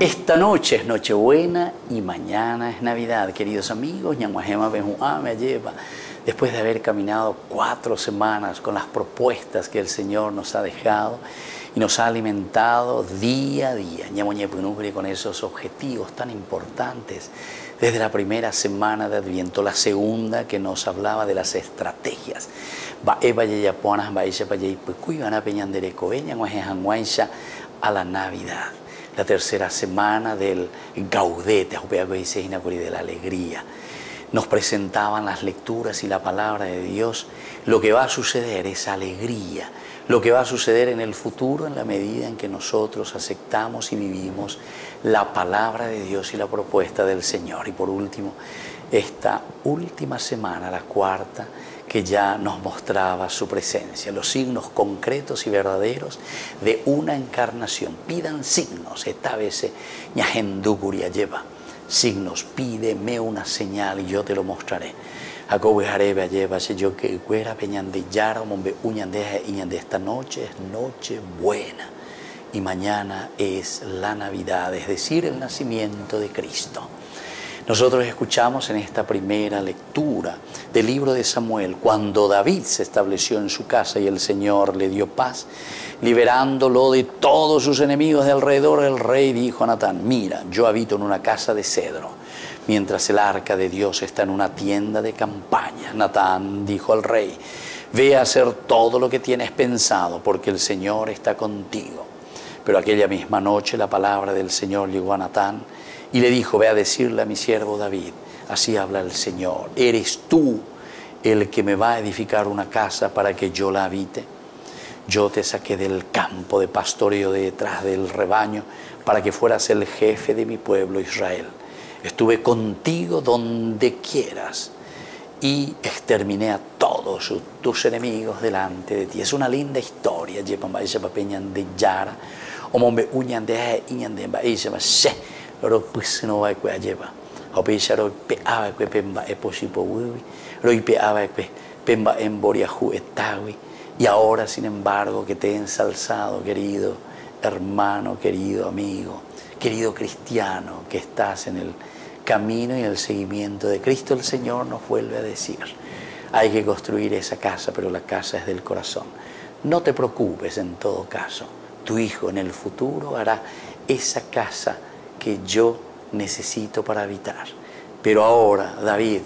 Esta noche es Nochebuena y mañana es Navidad, queridos amigos. Ñanguajema me lleva después de haber caminado cuatro semanas con las propuestas que el Señor nos ha dejado y nos ha alimentado día a día. con esos objetivos tan importantes desde la primera semana de Adviento, la segunda que nos hablaba de las estrategias. a la Navidad la tercera semana del Gaudete, de la alegría. Nos presentaban las lecturas y la palabra de Dios. Lo que va a suceder es alegría. Lo que va a suceder en el futuro en la medida en que nosotros aceptamos y vivimos la palabra de Dios y la propuesta del Señor. Y por último, esta última semana, la cuarta, que ya nos mostraba su presencia, los signos concretos y verdaderos de una encarnación. Pidan signos, esta vez Ñajenduguria lleva signos, pídeme una señal y yo te lo mostraré. Yo que fuera peñan de yara, mombe uñandeja de esta noche es noche buena y mañana es la Navidad, es decir, el nacimiento de Cristo. Nosotros escuchamos en esta primera lectura del libro de Samuel, cuando David se estableció en su casa y el Señor le dio paz, liberándolo de todos sus enemigos de alrededor, el rey dijo a Natán, mira, yo habito en una casa de cedro, mientras el arca de Dios está en una tienda de campaña. Natán dijo al rey, ve a hacer todo lo que tienes pensado, porque el Señor está contigo. Pero aquella misma noche la palabra del Señor llegó a Natán, y le dijo, ve a decirle a mi siervo David, así habla el Señor, ¿eres tú el que me va a edificar una casa para que yo la habite? Yo te saqué del campo de pastoreo detrás del rebaño para que fueras el jefe de mi pueblo Israel. Estuve contigo donde quieras y exterminé a todos tus enemigos delante de ti. Es una linda historia. de Yara, mombe de ro pe pemba e posipo ro pe en boriahu etawi y ahora sin embargo que te he ensalzado querido hermano querido amigo querido cristiano que estás en el camino y el seguimiento de Cristo el Señor nos vuelve a decir hay que construir esa casa pero la casa es del corazón. No te preocupes en todo caso tu hijo en el futuro hará esa casa que yo necesito para habitar. Pero ahora, David,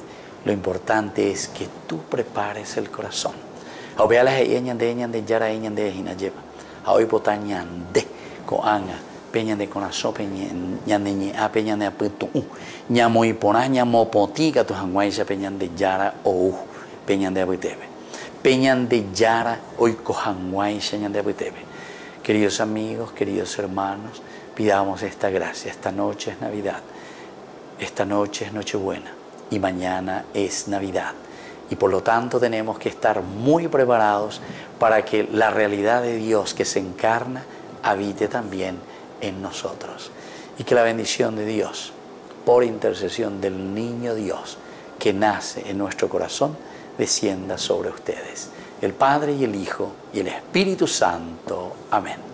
lo importante es que tú prepares el corazón. He ñande ñande yara ñande ñi a peñande aputu ñamo y pona ñamo potiga tu hanguaisa peñande yara o peñande aputebe. Peñande yara hoy ko hanguaisa ñande aputebe. Queridos amigos, queridos hermanos, pidamos esta gracia. Esta noche es Navidad, esta noche es Nochebuena y mañana es Navidad. Y por lo tanto tenemos que estar muy preparados para que la realidad de Dios que se encarna habite también en nosotros. Y que la bendición de Dios, por intercesión del niño Dios que nace en nuestro corazón, descienda sobre ustedes. El Padre y el Hijo y el Espíritu Santo. Amén.